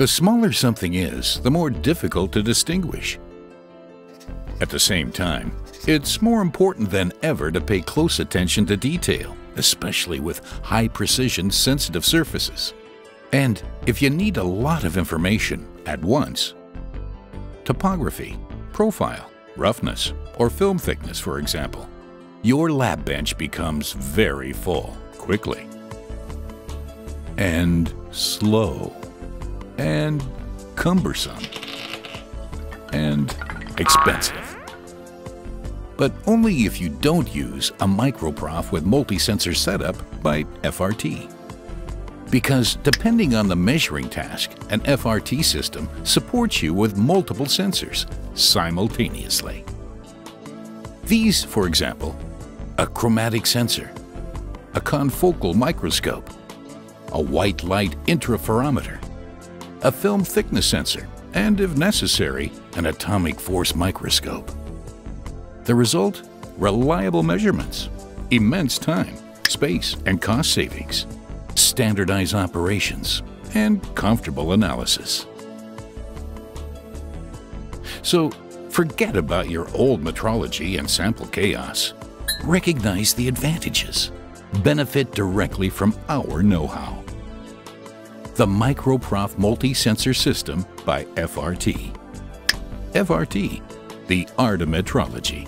The smaller something is, the more difficult to distinguish. At the same time, it's more important than ever to pay close attention to detail, especially with high-precision sensitive surfaces. And if you need a lot of information at once, topography, profile, roughness, or film thickness, for example, your lab bench becomes very full quickly. And slow. And cumbersome. And expensive but only if you don't use a MicroProf with multi-sensor setup by FRT. Because depending on the measuring task, an FRT system supports you with multiple sensors simultaneously. These, for example, a chromatic sensor, a confocal microscope, a white light interferometer, a film thickness sensor, and if necessary, an atomic force microscope. The result? Reliable measurements, immense time, space, and cost savings, standardized operations, and comfortable analysis. So forget about your old metrology and sample chaos. Recognize the advantages. Benefit directly from our know-how. The MicroProf Multi-Sensor System by FRT. FRT, the art of metrology.